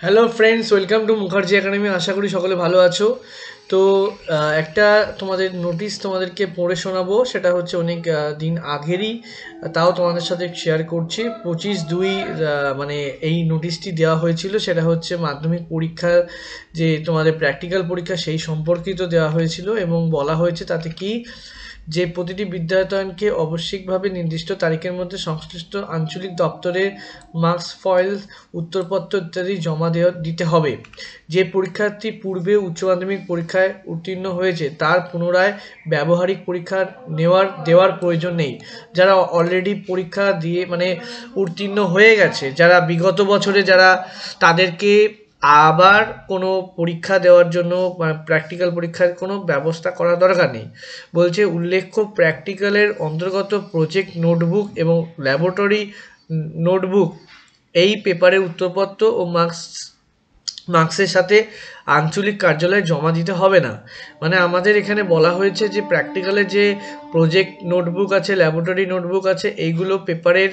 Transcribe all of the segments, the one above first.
Hello friends welcome to Mukherjee academy আশা করি সকলে ভালো আছো। তো একটা তোমাদের নোটিশ তোমাদেরকে পড়ে শোনাবো। সেটা হচ্ছে অনেক দিন আগেরই। তাও তোমাদের সাথে শেয়ার করছি। পঁচিশ দুই মানে এই নোটিশটি দেওয়া হয়েছিল। সেটা হচ্ছে মাধ্যমিক পরীক্ষার যে তোমাদের প্র্যাকটিক্যাল পরীক্ষা সেই সম্পর্কিত দেওয়া হয়েছিল। এবং বলা হয়েছে তাতে কি যে প্রতিটি বিদ্যায়তনকে আবশ্যিকভাবে নির্দিষ্ট তারিখের মধ্যে সংশ্লিষ্ট আঞ্চলিক দপ্তরে মার্কস ফয়েল উত্তরপত্র ইত্যাদি জমা দেওয়া দিতে হবে। যে পরীক্ষার্থী পূর্বে উচ্চ মাধ্যমিক পরীক্ষায় উত্তীর্ণ হয়েছে, তার পুনরায় ব্যবহারিক পরীক্ষা নেওয়ার, দেওয়ার প্রয়োজন নেই। যারা অলরেডি পরীক্ষা দিয়ে মানে উত্তীর্ণ হয়ে গেছে, যারা বিগত বছরে যারা তাদেরকে আবার কোনো পরীক্ষা দেওয়ার জন্য প্র্যাকটিক্যাল পরীক্ষার কোনো ব্যবস্থা করা দরকার নেই। বলছে, উল্লেখ্য প্র্যাকটিক্যালের অন্তর্গত প্রজেক্ট নোটবুক এবং ল্যাবরেটরি নোটবুক এই পেপারের উত্তরপত্র ও মার্কস মার্কসের সাথে আঞ্চলিক কার্যালয়ে জমা দিতে হবে না। মানে আমাদের এখানে বলা হয়েছে যে প্র্যাকটিক্যালে যে প্রজেক্ট নোটবুক আছে ল্যাবরেটরি নোটবুক আছে, এইগুলো পেপারের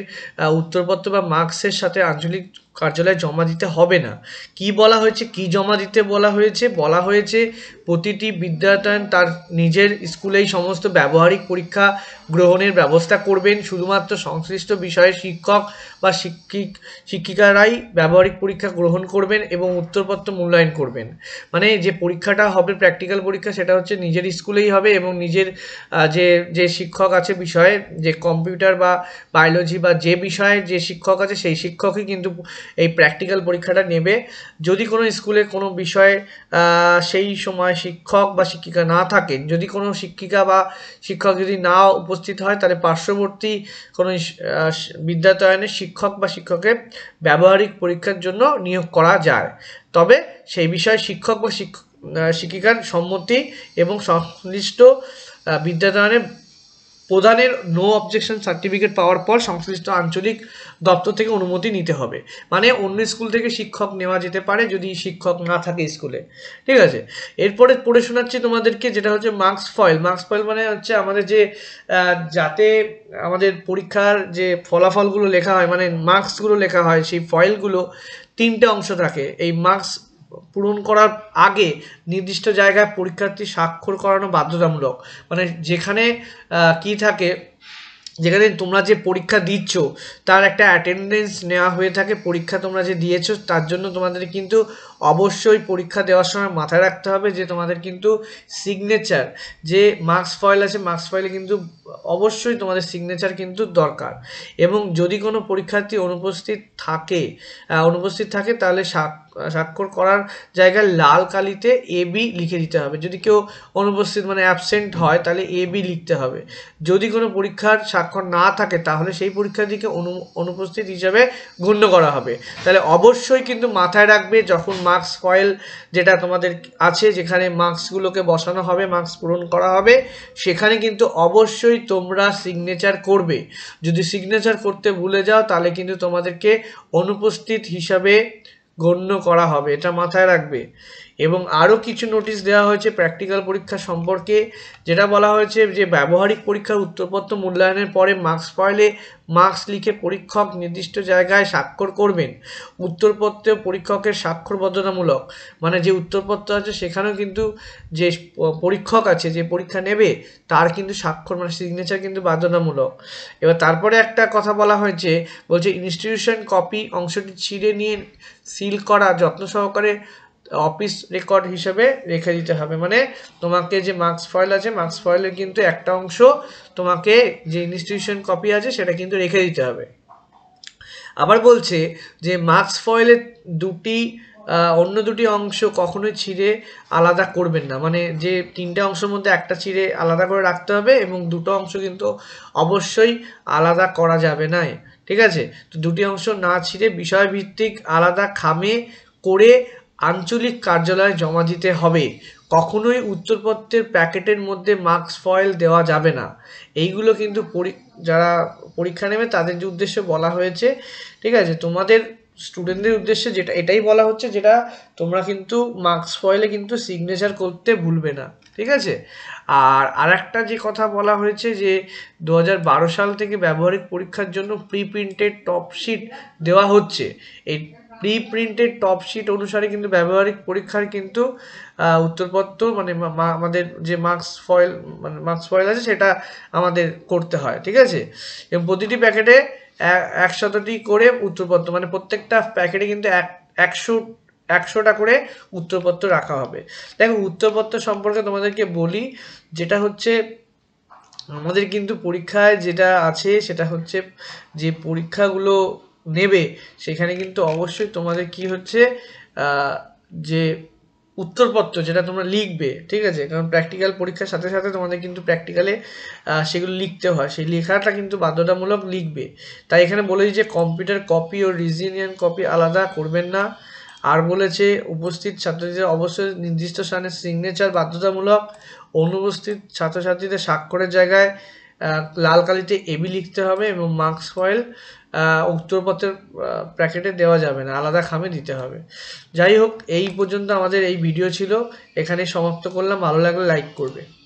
উত্তরপত্র বা মার্কসের সাথে আঞ্চলিক কার্যালয়ে জমা দিতে হবে না। কি বলা হয়েছে? কি জমা দিতে বলা হয়েছে? বলা হয়েছে প্রতিটি বিদ্যায়তন তার নিজের স্কুলেই সমস্ত ব্যবহারিক পরীক্ষা গ্রহণের ব্যবস্থা করবেন। শুধুমাত্র সংশ্লিষ্ট বিষয়ে শিক্ষক বা শিক্ষিক, শিক্ষিকারাই ব্যবহারিক পরীক্ষা গ্রহণ করবেন এবং উত্তরপত্র মূল্যায়ন করবেন। মানে যে পরীক্ষাটা হবে প্র্যাকটিক্যাল পরীক্ষা, সেটা হচ্ছে নিজের স্কুলেই হবে এবং নিজের যে যে শিক্ষক আছে বিষয়ে, যে কম্পিউটার বা বায়োলজি বা যে বিষয়ে যে শিক্ষক আছে, সেই শিক্ষকই কিন্তু এই প্র্যাকটিক্যাল পরীক্ষাটা নেবে। যদি কোনো স্কুলে কোনো বিষয়ে সেই সময় শিক্ষক বা শিক্ষিকা না থাকেন, যদি কোনো শিক্ষিকা বা শিক্ষক যদি না উপস্থিত হয়, তাহলে পার্শ্ববর্তী কোনো বিদ্যায়তনের শিক্ষক বা শিক্ষকের ব্যবহারিক পরীক্ষার জন্য নিয়োগ করা যায়। তবে সেই বিষয়ে শিক্ষক বা শিক্ষক শিক্ষিকার সম্মতি এবং সংশ্লিষ্ট আহ, বিদ্যায়তনের প্রদানের নো অবজেকশন সার্টিফিকেট পাওয়ার পর সংশ্লিষ্ট আঞ্চলিক দপ্তর থেকে অনুমতি নিতে হবে। মানে অন্য স্কুল থেকে শিক্ষক নেওয়া যেতে পারে যদি শিক্ষক না থাকে স্কুলে। ঠিক আছে? এরপরে পড়ে শোনাচ্ছি তোমাদেরকে যেটা হচ্ছে মার্কস ফয়েল মার্কস ফয়েল মানে হচ্ছে আমাদের যে যাতে আমাদের পরীক্ষার যে ফলাফলগুলো লেখা হয় মানে মার্কসগুলো লেখা হয়, সেই ফয়েলগুলো তিনটে অংশ থাকে। এই মার্কস পূরণ করার আগে নির্দিষ্ট জায়গায় পরীক্ষার্থী স্বাক্ষর করানো বাধ্যতামূলক। মানে যেখানে কি থাকে, যেখানে তোমরা যে পরীক্ষা দিচ্ছ, তার একটা অ্যাটেন্ডেন্স নেওয়া হয়ে থাকে, পরীক্ষা তোমরা যে দিয়েছ, তার জন্য তোমাদের কিন্তু অবশ্যই পরীক্ষা দেওয়ার সময় মাথায় রাখতে হবে যে তোমাদের কিন্তু সিগনেচার যে মার্কস ফয়েল আছে মার্কস ফয়েলে কিন্তু অবশ্যই তোমাদের সিগনেচার কিন্তু দরকার। এবং যদি কোনো পরীক্ষার্থী অনুপস্থিত থাকে অনুপস্থিত থাকে, তাহলে স্বাক্ষর করার জায়গায় লাল কালিতে এ বি লিখে দিতে হবে। যদি কেউ অনুপস্থিত মানে অ্যাবসেন্ট হয়, তাহলে এ বি লিখতে হবে। যদি কোনো পরীক্ষার স্বাক্ষর না থাকে, তাহলে সেই পরীক্ষার্থীকে অনু, অনুপস্থিত হিসাবে গণ্য করা হবে। তাহলে অবশ্যই কিন্তু মাথায় রাখবে যখন মার্কস ফয়েল যেটা তোমাদের আছে, যেখানে মার্কসগুলোকে বসানো হবে মার্কস পূরণ করা হবে, সেখানে কিন্তু অবশ্যই তোমরা সিগনেচার করবে। যদি সিগনেচার করতে ভুলে যাও, তাহলে কিন্তু তোমাদেরকে অনুপস্থিত হিসাবে গণ্য করা হবে এটা মাথায় রাখবে। এবং আরও কিছু নোটিশ দেওয়া হয়েছে প্র্যাকটিক্যাল পরীক্ষা সম্পর্কে, যেটা বলা হয়েছে যে ব্যবহারিক পরীক্ষার উত্তরপত্র মূল্যায়নের পরে মার্কস ফয়েলে মার্কস লিখে পরীক্ষক নির্দিষ্ট জায়গায় স্বাক্ষর করবেন। উত্তরপত্রে পরীক্ষকের স্বাক্ষর বাধ্যতামূলক মানে যে উত্তরপত্র আছে সেখানেও কিন্তু যে পরীক্ষক আছে যে পরীক্ষা নেবে, তার কিন্তু স্বাক্ষর মানে সিগনেচার কিন্তু বাধ্যতামূলক। এবার তারপরে একটা কথা বলা হয়েছে, বলছে ইনস্টিটিউশন কপি অংশটি ছিঁড়ে নিয়ে সিল করা যত্ন সহকারে অফিস রেকর্ড হিসেবে রেখে দিতে হবে। মানে তোমাকে যে মার্কস ফয়েল আছে মার্কস ফয়েলের কিন্তু একটা অংশ তোমাকে যে ইনস্টিটিউশন কপি আছে, সেটা কিন্তু রেখে দিতে হবে। আবার বলছে যে মার্কস ফয়েলের দুটি অন্য দুটি অংশ কখনোই ছিঁড়ে আলাদা করবেন না। মানে যে তিনটে অংশের মধ্যে একটা ছিঁড়ে আলাদা করে রাখতে হবে এবং দুটো অংশ কিন্তু অবশ্যই আলাদা করা যাবে না। ঠিক আছে? তো দুটি অংশ না ছিঁড়ে বিষয়ভিত্তিক আলাদা খামে করে আঞ্চলিক কার্যালয়ে জমা দিতে হবে। কখনোই উত্তরপত্রের প্যাকেটের মধ্যে মার্কস ফয়েল দেওয়া যাবে না। এইগুলো কিন্তু যারা পরীক্ষা নেবে তাদের যে উদ্দেশ্যে বলা হয়েছে, ঠিক আছে, তোমাদের স্টুডেন্টদের উদ্দেশ্যে যেটা, এটাই বলা হচ্ছে যেটা তোমরা কিন্তু মার্কস ফয়েলে কিন্তু সিগনেচার করতে ভুলবে না, ঠিক আছে? আর আরেকটা যে কথা বলা হয়েছে যে দু হাজার বারো সাল থেকে ব্যবহারিক পরীক্ষার জন্য প্রি প্রিন্টেড টপ শিট দেওয়া হচ্ছে এই প্রি প্রিন্টেড টপ শিট অনুসারে কিন্তু ব্যবহারিক পরীক্ষার কিন্তু উত্তরপত্র মানে আমাদের যে মার্কস ফয়েল মানে মার্কস ফয়েল আছে সেটা আমাদের করতে হয়, ঠিক আছে? এবং প্রতিটি প্যাকেটে একশতটি করে উত্তরপত্র মানে প্রত্যেকটা প্যাকেটে কিন্তু এক, একশো, একশোটা করে উত্তরপত্র রাখা হবে। দেখো, উত্তরপত্র সম্পর্কে তোমাদেরকে বলি, যেটা হচ্ছে আমাদের কিন্তু পরীক্ষায় যেটা আছে সেটা হচ্ছে যে পরীক্ষাগুলো নেবে, সেখানে কিন্তু অবশ্যই তোমাদের কি হচ্ছে যে উত্তরপত্র যেটা তোমরা লিখবে, ঠিক আছে? কারণ প্র্যাকটিক্যাল পরীক্ষার সাথে সাথে তোমাদের কিন্তু প্র্যাকটিক্যালে সেগুলো লিখতে হয়। সেই লেখাটা কিন্তু বাধ্যতামূলক লিখবে। তাই এখানে বলেছি যে কম্পিউটার কপি ও রিজিনিয়ান কপি আলাদা করবেন না। আর বলেছে, উপস্থিত ছাত্রছাত্রীদের অবশ্যই নির্দিষ্ট স্থানে সিগনেচার বাধ্যতামূলক, অনুপস্থিত ছাত্রছাত্রীদের স্বাক্ষরের জায়গায় লাল কালিতে এবি লিখতে হবে এবং মার্কস ফয়েল উত্তরপত্রের প্যাকেটে দেওয়া যাবে না। আলাদা খামে দিতে হবে। যাই হোক, এই পর্যন্ত আমাদের এই ভিডিও ছিল। এখানে সমাপ্ত করলাম। ভালো লাগলে লাইক করবে।